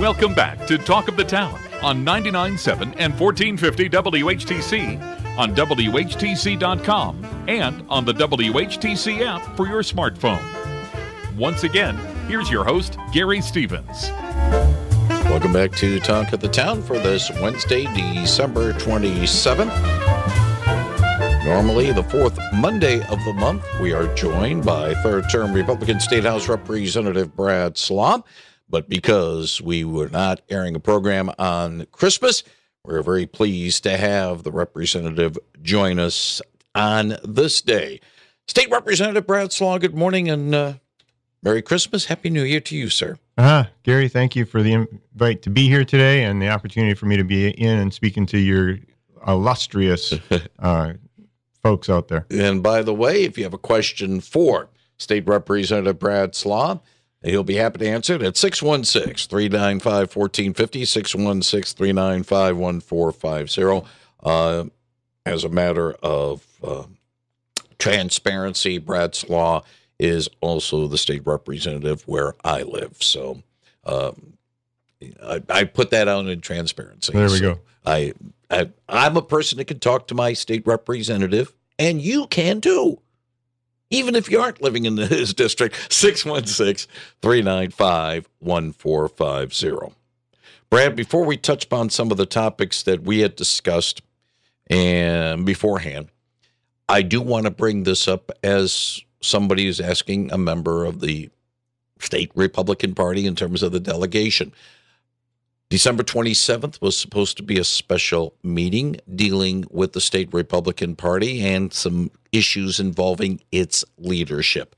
Welcome back to Talk of the Town on 99.7 and 1450 WHTC, on WHTC.com, and on the WHTC app for your smartphone. Once again, here's your host, Gary Stevens. Welcome back to Talk of the Town for this Wednesday, December 27th. Normally, the fourth Monday of the month, we are joined by third term Republican State House Representative Brad Slagh. But because we were not airing a program on Christmas, we're very pleased to have the representative join us on this day. State Representative Brad Slagh, good morning and uh, Merry Christmas. Happy New Year to you, sir. Uh, Gary, thank you for the invite to be here today and the opportunity for me to be in and speaking to your illustrious uh, folks out there. And by the way, if you have a question for State Representative Brad Slagh, he'll be happy to answer it at 616 395 1450, 616 395 1450. Uh, as a matter of uh, transparency, Brad Slagh is also the state representative where I live. So um, I, I, put that out in transparency. There we so go. I, I I'm a person that can talk to my state representative, and you can too. Even if you aren't living in his district, 616 395 1450. Brad, before we touch upon some of the topics that we had discussed and beforehand, I do want to bring this up as somebody is asking a member of the state Republican Party in terms of the delegation. December 27th was supposed to be a special meeting dealing with the state Republican Party and some issues involving its leadership.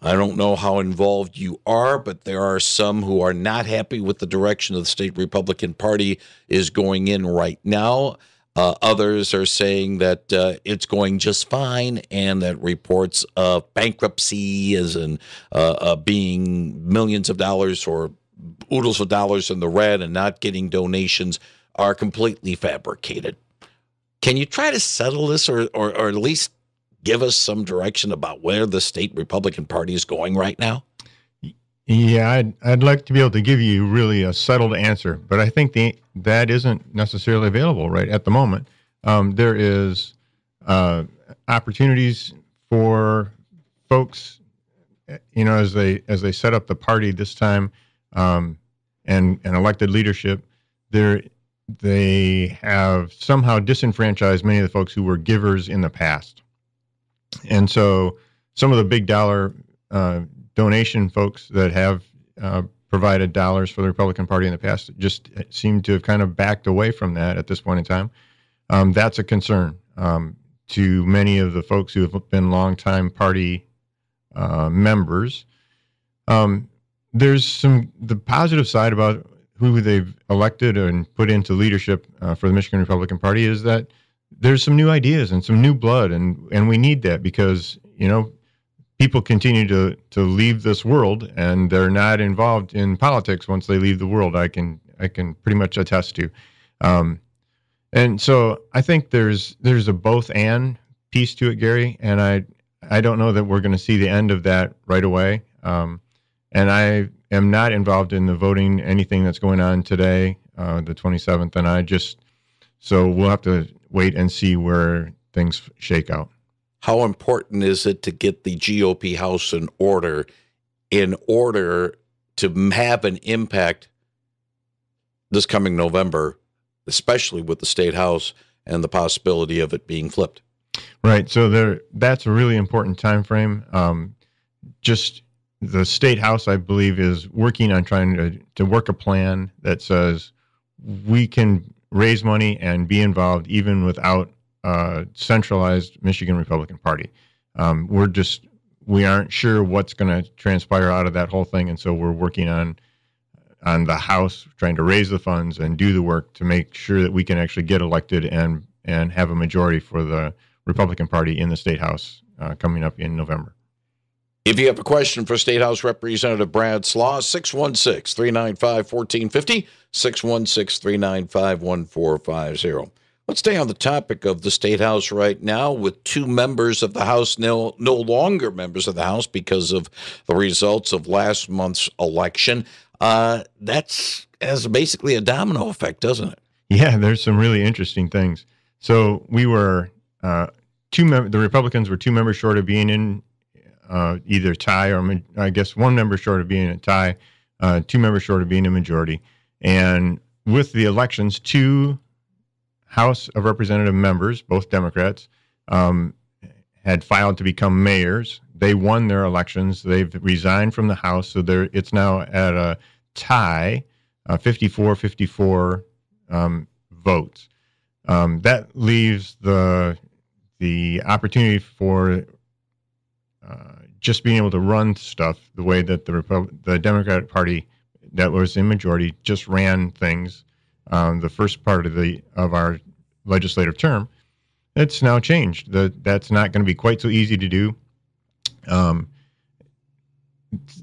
I don't know how involved you are, but there are some who are not happy with the direction of the state Republican Party is going in right now. Uh, others are saying that uh, it's going just fine, and that reports of bankruptcy as in uh, uh, being millions of dollars or oodles of dollars in the red and not getting donations are completely fabricated. Can you try to settle this, or, or, or at least give us some direction about where the state Republican Party is going right now? Yeah, I'd, I'd like to be able to give you really a settled answer, but I think the, that isn't necessarily available right at the moment. Um, there is uh, opportunities for folks, you know, as they as they set up the party this time, um, and and elected leadership, there they have somehow disenfranchised many of the folks who were givers in the past, and so some of the big dollar uh, donation folks that have uh, provided dollars for the Republican Party in the past just seem to have kind of backed away from that at this point in time. Um, that's a concern um, to many of the folks who have been longtime party uh, members. Um, there's some the positive side about who they've elected and put into leadership uh, for the Michigan Republican Party is that there's some new ideas and some new blood, and and we need that because you know people continue to to leave this world and they're not involved in politics once they leave the world. I can I can pretty much attest to, um, and so I think there's there's a both and piece to it, Gary, and I I don't know that we're going to see the end of that right away. Um, and I am not involved in the voting anything that's going on today, uh, the 27th, and I just so we'll have to wait and see where things shake out how important is it to get the GOP House in order in order to have an impact this coming November, especially with the state house and the possibility of it being flipped? Right. So there, that's a really important time frame. Um, just the state house, I believe, is working on trying to, to work a plan that says we can raise money and be involved even without a centralized Michigan Republican Party. Um, we're just we aren't sure what's going to transpire out of that whole thing, and so we're working on on the House, trying to raise the funds and do the work to make sure that we can actually get elected and and have a majority for the Republican Party in the state House uh, coming up in November. If you have a question for State House Representative Brad Slagh, 616 395 1450, 616 395 1450. Let's stay on the topic of the State House right now with two members of the House no, no longer members of the House because of the results of last month's election. uh, that's as basically a domino effect, doesn't it? Yeah, there's some really interesting things. So we were uh, two. Mem- the Republicans were two members short of being in uh, either tie or I guess one member short of being a tie, uh, two members short of being a majority. And with the elections, two House of Representative members, both Democrats, um, had filed to become mayors. They won their elections. They've resigned from the House, so it's now at a tie, uh, 54 54 um, votes. Um, that leaves the the opportunity for uh, just being able to run stuff the way that the Repub- the Democratic Party that was in majority just ran things um, the first part of the of our legislative term. It's now changed. The, that's not going to be quite so easy to do. Um,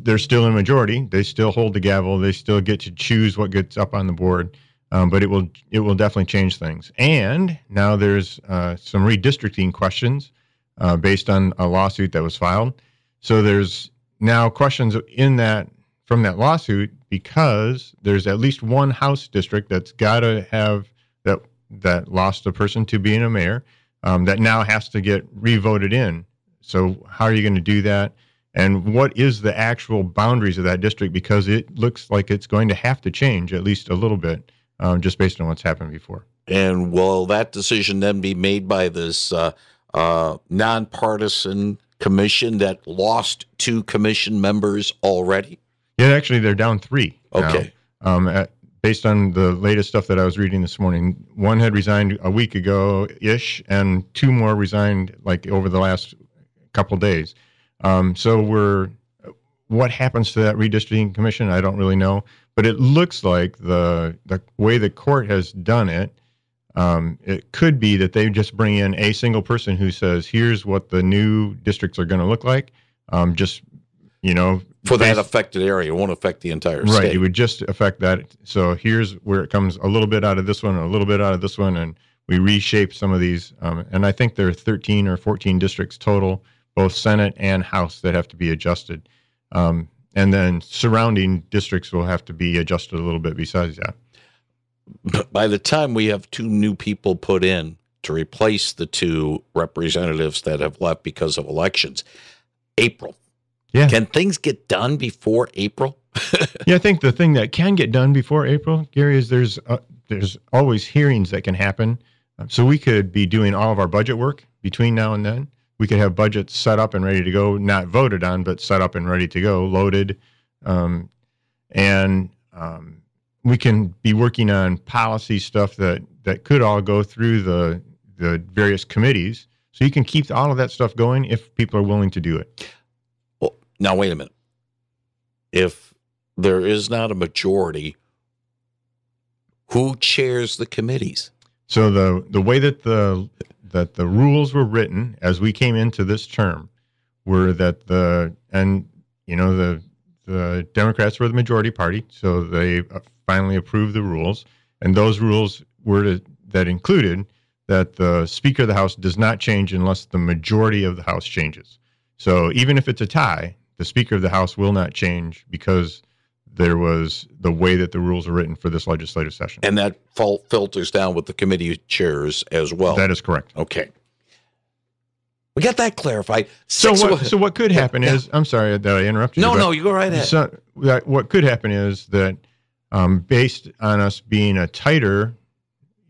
they're still in majority. They still hold the gavel. They still get to choose what gets up on the board. Um, but it will it will definitely change things. And now there's uh, some redistricting questions uh, based on a lawsuit that was filed. So there's now questions in that from that lawsuit because there's at least one House district that's got to have that that lost a person to being a mayor um, that now has to get revoted in. So how are you going to do that? And what is the actual boundaries of that district? Because it looks like it's going to have to change at least a little bit, um, just based on what's happened before. And will that decision then be made by this uh, uh, nonpartisan commission that lost two commission members already? Yeah, actually, they're down three. now. Okay. Um, at, based on the latest stuff that I was reading this morning, one had resigned a week ago ish, and two more resigned like over the last couple days. Um, so we're what happens to that redistricting commission? I don't really know, but it looks like the the way the court has done it. Um, it could be that they just bring in a single person who says, "Here's what the new districts are going to look like." Um, just you know, For that based- affected area, it won't affect the entire Right. state. Right, it would just affect that. So here's where it comes a little bit out of this one, a little bit out of this one, and we reshape some of these. Um, and I think there are 13 or 14 districts total, both Senate and House, that have to be adjusted. Um, and then surrounding districts will have to be adjusted a little bit besides that. By the time we have two new people put in to replace the two representatives that have left because of elections, April. Yeah. Can things get done before April? yeah, I think the thing that can get done before April, Gary, is there's uh, there's always hearings that can happen. Um, so we could be doing all of our budget work between now and then. We could have budgets set up and ready to go, not voted on, but set up and ready to go, loaded, um, and um, we can be working on policy stuff that that could all go through the the various committees. So you can keep all of that stuff going if people are willing to do it. Well, now wait a minute. If there is not a majority, who chairs the committees? So the the way that the that the rules were written as we came into this term were that the and you know the the Democrats were the majority party, so they uh, finally approved the rules, and those rules were to, that included that the Speaker of the House does not change unless the majority of the House changes. So even if it's a tie, the Speaker of the House will not change because there was the way that the rules are written for this legislative session. And that fil- filters down with the committee chairs as well. that is correct. okay. We got that clarified. So what, so what could happen Yeah. is I'm sorry that I interrupted no, you. but- no, you go right ahead. So what could happen is that um, based on us being a tighter,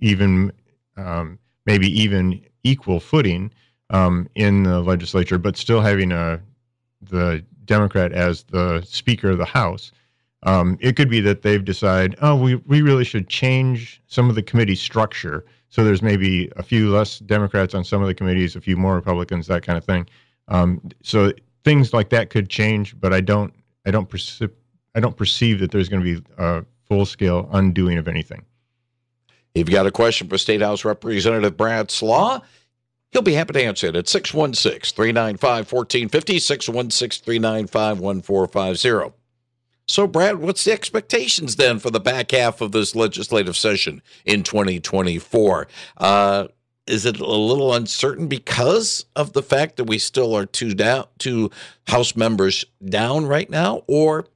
even um, maybe even equal footing um, in the legislature, but still having a the Democrat as the Speaker of the House, um, it could be that they've decided, oh, we we really should change some of the committee structure. So there's maybe a few less Democrats on some of the committees, a few more Republicans, that kind of thing. Um, so things like that could change, but I don't I don't perceive I don't perceive that there's going to be a full scale undoing of anything. If you've got a question for State House Representative Brad Slagh, he'll be happy to answer it at 616 395 1450, 616 395 1450. So, Brad, what's the expectations then for the back half of this legislative session in 2024? Uh, is it a little uncertain because of the fact that we still are two down, two House members down right now, or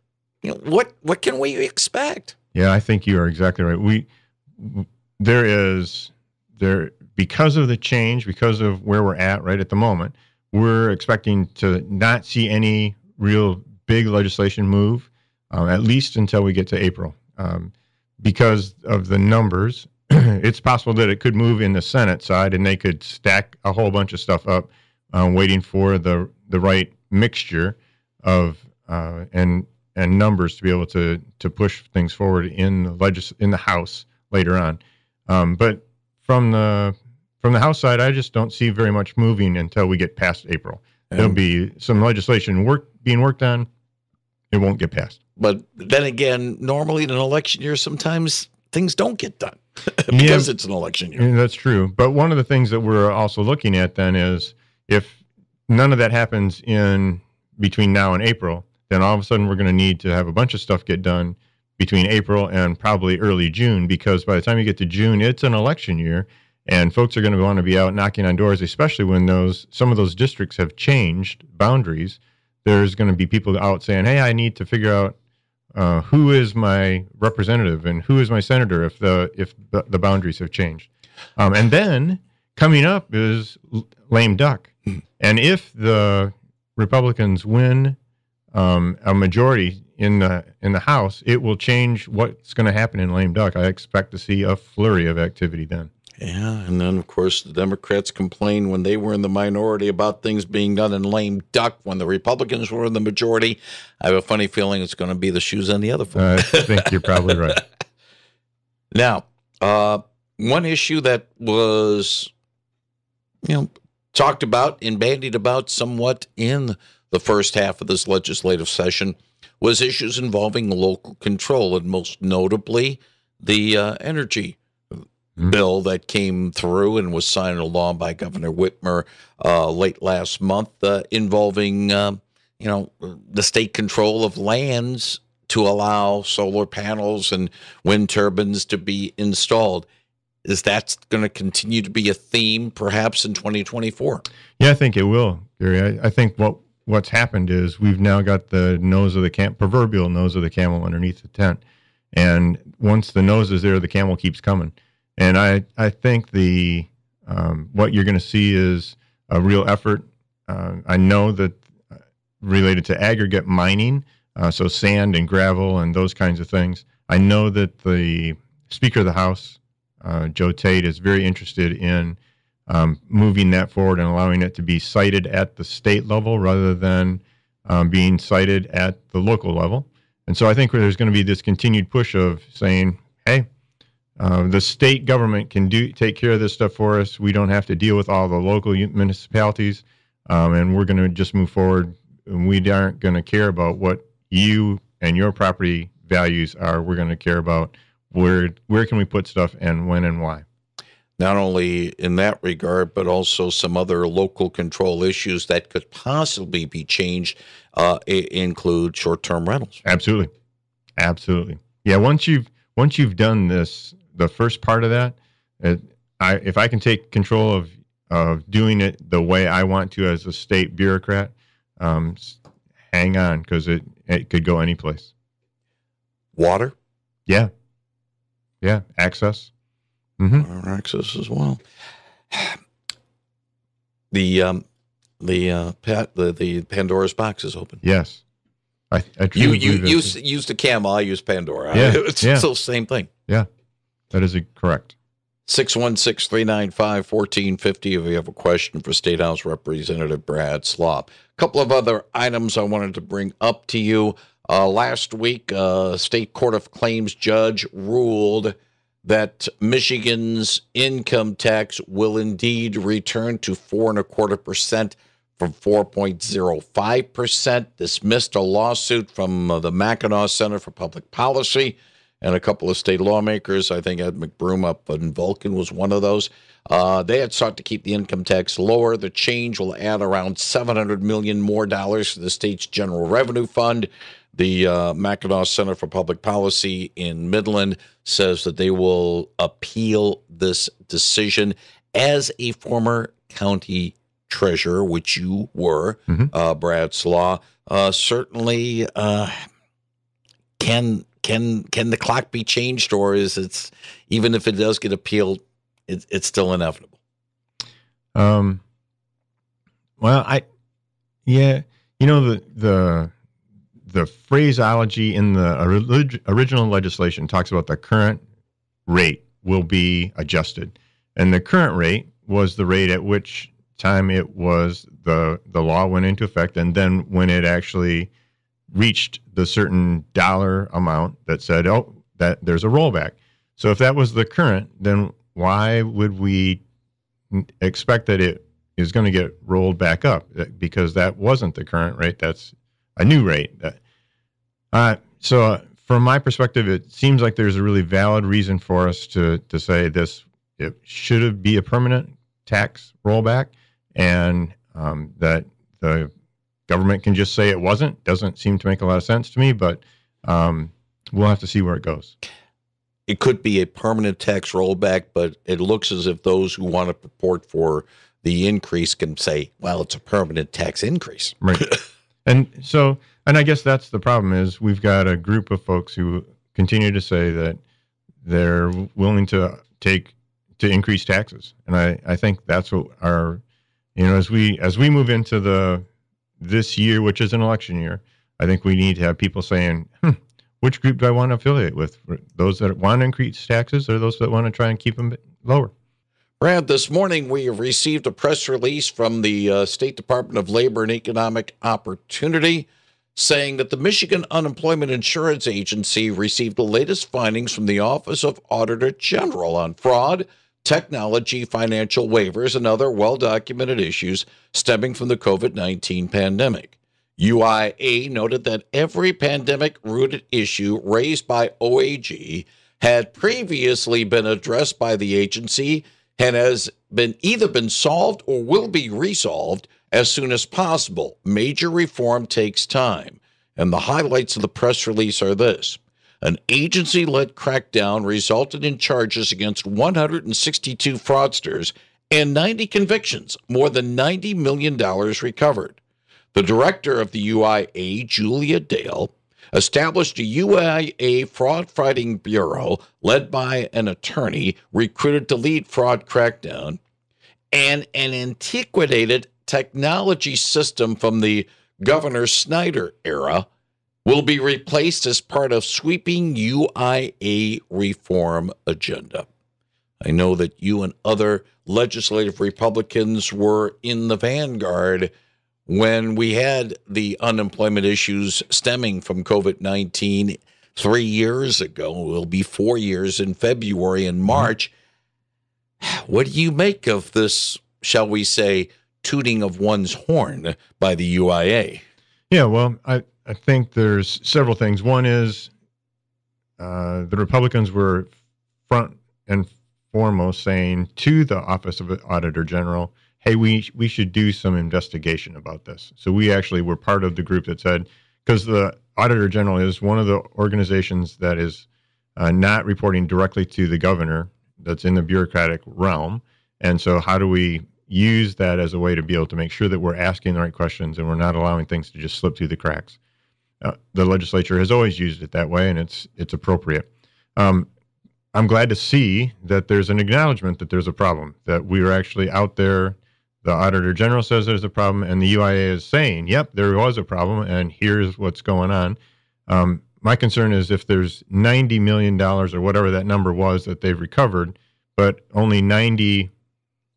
you know, what what can we expect? Yeah, I think you are exactly right. We there is there because of the change, because of where we're at right at the moment, we're expecting to not see any real big legislation move, um, at least until we get to April. Um, because of the numbers, it's possible that it could move in the Senate side and they could stack a whole bunch of stuff up, uh, waiting for the the right mixture of uh, and and numbers to be able to to push things forward in the legis- in the House later on. Um, but from the from the House side, I just don't see very much moving until we get past April. There'll be some legislation work being worked on. It won't get passed. But then again, normally in an election year, sometimes things don't get done because Yeah. it's an election year. That's true. But one of the things that we're also looking at then is if none of that happens in between now and April, then all of a sudden we're going to need to have a bunch of stuff get done between April and probably early June because by the time you get to June, it's an election year and folks are going to want to be out knocking on doors, especially when those some of those districts have changed boundaries. There's going to be people out saying, "Hey, I need to figure out uh, who is my representative and who is my senator if the if the, the boundaries have changed." Um, and then coming up is lame duck, and if the Republicans win um, a majority in the in the House, it will change what's going to happen in lame duck. I expect to see a flurry of activity then. Yeah, and then of course the Democrats complained when they were in the minority about things being done in lame duck when the Republicans were in the majority. I have a funny feeling it's going to be the shoes on the other foot. I think you're probably right. Now, uh, one issue that was, you know, talked about and bandied about somewhat in the first half of this legislative session was issues involving local control, and most notably the uh, energy. Bill that came through and was signed into law by Governor Whitmer uh, late last month, uh, involving, um, you know, the state control of lands to allow solar panels and wind turbines to be installed. Is that going to continue to be a theme perhaps in 2024? Yeah, I think it will, Gary. I, I think what what's happened is we've now got the nose of the proverbial nose of the camel underneath the tent, and once the nose is there, the camel keeps coming. And I I think the um, what you're going to see is a real effort. Uh, I know that uh, related to aggregate mining, uh, so sand and gravel and those kinds of things. I know that the Speaker of the House, uh, Joe Tate, is very interested in um, moving that forward and allowing it to be sited at the state level rather than um, being sited at the local level. And so I think there's going to be this continued push of saying, hey, uh, the state government can do take care of this stuff for us. We don't have to deal with all the local municipalities, um, and we're going to just move forward. And we aren't going to care about what you and your property values are. We're going to care about where where can we put stuff and when and why. not only in that regard, but also some other local control issues that could possibly be changed uh, include short-term rentals. Absolutely, absolutely. Yeah. Once you've once you've done this, the first part of that, it, I if I can take control of of doing it the way I want to as a state bureaucrat, um, hang on because it it could go any place. Water, Yeah, yeah. Access. hmm our access as well. The um, the uh, pat the, the Pandora's box is open. Yes. I, I You truly you use it- use the camel. I use Pandora. Yeah, it's yeah. still the same thing. That is correct. 616 395 1450 if you have a question for State House Representative Brad Slagh. A couple of other items I wanted to bring up to you. Uh, last week, a state court of claims judge ruled that Michigan's income tax will indeed return to four and a quarter percent from 4.05 percent. Dismissed a lawsuit from uh, the Mackinac Center for Public Policy and a couple of state lawmakers. I think Ed McBroom up in Vulcan was one of those. Uh, they had sought to keep the income tax lower. The change will add around 700 million more dollars to the state's general revenue fund. The uh, Mackinac Center for Public Policy in Midland says that they will appeal this decision. As a former county treasurer, which you were, Mhm. uh, Brad Slagh, uh, certainly. Uh, can can can the clock be changed, or is it even if it does get appealed, it, it's still inevitable? Um. Well, I, yeah, you know the the the phraseology in the orig- original legislation talks about the current rate will be adjusted, and the current rate was the rate at which time it was the the law went into effect, and then when it actually reached the certain dollar amount that said, oh, that there's a rollback. So if that was the current, then why would we expect that it is going to get rolled back up? Because that wasn't the current rate. That's a new rate. Uh, so uh, from my perspective, it seems like there's a really valid reason for us to to say this. It should be a permanent tax rollback, and um, that the government can just say it wasn't. Doesn't seem to make a lot of sense to me, but um, we'll have to see where it goes. It could be a permanent tax rollback, but it looks as if those who want to purport for the increase can say, "Well, it's a permanent tax increase." Right. and so, and I guess that's the problem is we've got a group of folks who continue to say that they're willing to take to increase taxes, and I I think that's what our you know as we as we move into the this year, which is an election year, I think we need to have people saying, hmm, which group do I want to affiliate with? Those that want to increase taxes or those that want to try and keep them lower? Brad, this morning we received a press release from the uh, State Department of Labor and Economic Opportunity saying that the Michigan Unemployment Insurance Agency received the latest findings from the Office of Auditor General on fraud technology, financial waivers, and other well documented issues stemming from the COVID 19 pandemic. UIA noted that every pandemic rooted issue raised by OAG had previously been addressed by the agency and has been either been solved or will be resolved as soon as possible. Major reform takes time. And the highlights of the press release are this an agency led crackdown resulted in charges against 162 fraudsters and 90 convictions, more than $90 million recovered. The director of the UIA, Julia Dale, established a UIA fraud fighting bureau led by an attorney recruited to lead fraud crackdown, and an antiquated technology system from the Governor Snyder era will be replaced as part of sweeping UIA reform agenda. I know that you and other legislative Republicans were in the vanguard when we had the unemployment issues stemming from COVID 19 three years ago. It will be four years in February and mm-hmm. March. What do you make of this, shall we say, tooting of one's horn by the UIA? Yeah, well, I, I think there's several things. One is uh, the Republicans were front and foremost saying to the Office of Auditor General, "Hey, we we should do some investigation about this." So we actually were part of the group that said, because the Auditor General is one of the organizations that is uh, not reporting directly to the governor, that's in the bureaucratic realm, and so how do we use that as a way to be able to make sure that we're asking the right questions and we're not allowing things to just slip through the cracks? Uh, the legislature has always used it that way, and it's it's appropriate. Um, I'm glad to see that there's an acknowledgement that there's a problem, that we are actually out there. The Auditor General says there's a problem, and the UIA is saying, yep, there was a problem, and here's what's going on. Um, my concern is if there's $90 million or whatever that number was that they've recovered, but only 90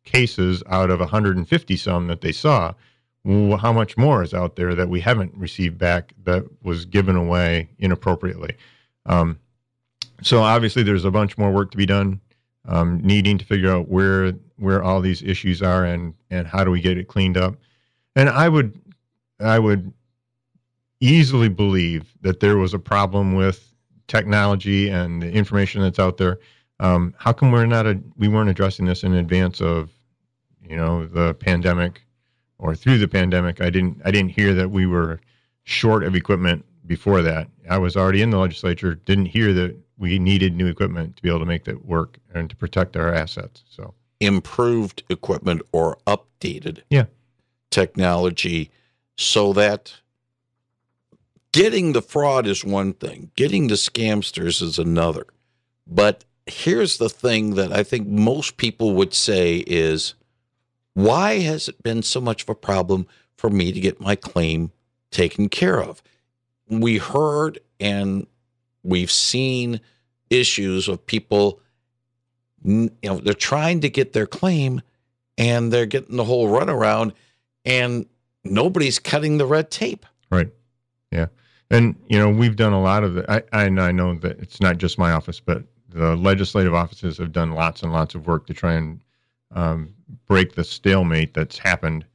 cases out of 150 some that they saw, how much more is out there that we haven't received back that was given away inappropriately. Um, so obviously, there's a bunch more work to be done, um, needing to figure out where where all these issues are and and how do we get it cleaned up. And I would I would easily believe that there was a problem with technology and the information that's out there. Um, how come we're not a, we weren't addressing this in advance of you know the pandemic or through the pandemic, I didn't I didn't hear that we were short of equipment before that. I was already in the legislature, didn't hear that we needed new equipment to be able to make that work and to protect our assets. So improved equipment or updated yeah. technology so that getting the fraud is one thing, getting the scamsters is another. But here's the thing that I think most people would say is why has it been so much of a problem for me to get my claim taken care of? We heard and we've seen issues of people you know they're trying to get their claim and they're getting the whole runaround and nobody's cutting the red tape Right. Yeah. And, you know, we've done a lot of it. I, I, I know that it's not just my office, but the legislative offices have done lots and lots of work to try and um, break the stalemate that's happened.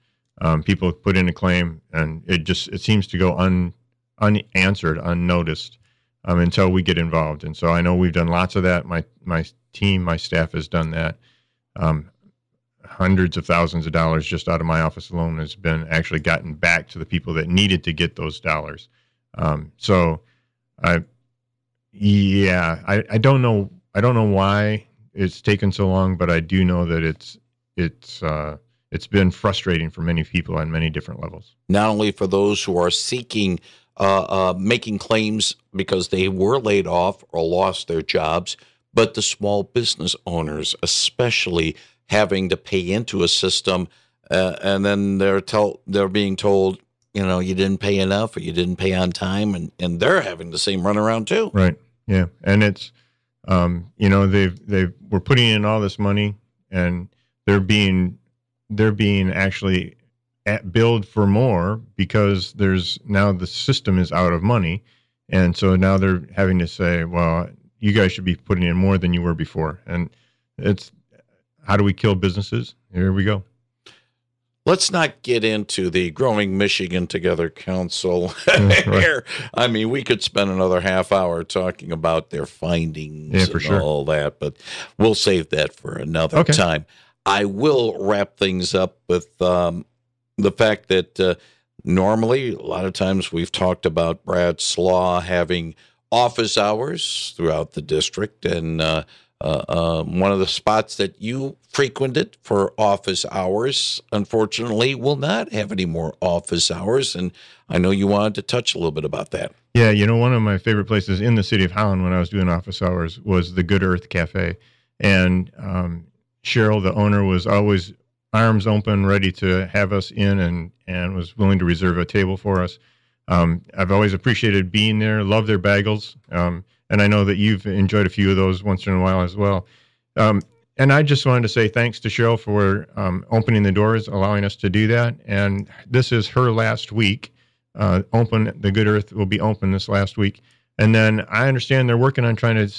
Um, people put in a claim and it just, it seems to go un, unanswered, unnoticed um, until we get involved. And so I know we've done lots of that. My, my team, my staff has done that. Um, hundreds of thousands of dollars just out of my office alone has been actually gotten back to the people that needed to get those dollars. Um, so, I, yeah, I, I don't know, I don't know why it's taken so long, but I do know that it's it's uh, it's been frustrating for many people on many different levels. not only for those who are seeking uh, uh, making claims because they were laid off or lost their jobs, but the small business owners, especially having to pay into a system, uh, and then they're tell they're being told, you know, you didn't pay enough or you didn't pay on time, and and they're having the same runaround too. Right. Yeah. And it's, um, you know, they've they've we're putting in all this money, and they're being they're being actually at billed for more because there's now the system is out of money, and so now they're having to say, well, you guys should be putting in more than you were before, and it's how do we kill businesses? Here we go. Let's not get into the Growing Michigan Together Council right. I mean, we could spend another half hour talking about their findings Yeah, for and sure. all that, but we'll save that for another Okay. time. I will wrap things up with um, the fact that uh, normally, a lot of times, we've talked about Brad Slagh having office hours throughout the district, and uh, uh, uh, one of the spots that you frequented for office hours, unfortunately, will not have any more office hours. And I know you wanted to touch a little bit about that. Yeah, you know, one of my favorite places in the city of Holland when I was doing office hours was the Good Earth Cafe. And um, Cheryl, the owner, was always arms open, ready to have us in and, and was willing to reserve a table for us. Um, I've always appreciated being there, love their bagels. Um, and I know that you've enjoyed a few of those once in a while as well. Um, and I just wanted to say thanks to Cheryl for um, opening the doors, allowing us to do that. And this is her last week uh, open. The Good Earth will be open this last week, and then I understand they're working on trying to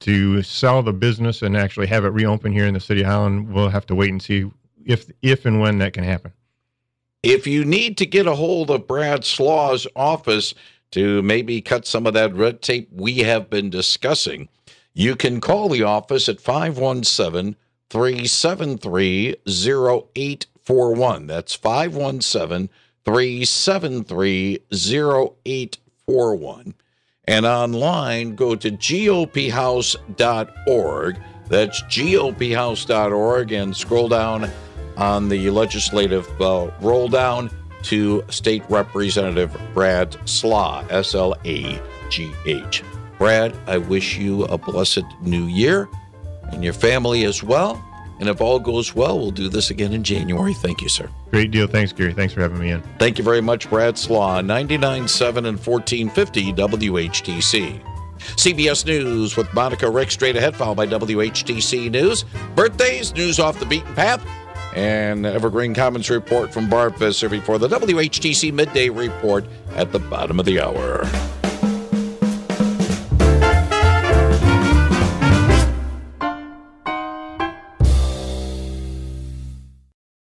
to sell the business and actually have it reopen here in the city of Holland. We'll have to wait and see if if and when that can happen. If you need to get a hold of Brad Slagh's office to maybe cut some of that red tape we have been discussing, you can call the office at 517 373 0841. That's 517 373 0841. And online, go to gophouse.org. That's gophouse.org and scroll down on the legislative uh, roll down to State Representative Brad Slagh, S L A G H. Brad, I wish you a blessed new year and your family as well. And if all goes well, we'll do this again in January. Thank you, sir. Great deal. Thanks, Gary. Thanks for having me in. Thank you very much, Brad Slagh, 99.7 and 1450 WHTC. CBS News with Monica Rick straight ahead, followed by WHTC News. Birthdays, news off the beaten path, and Evergreen Commons report from Barb Visser before the WHTC midday report at the bottom of the hour.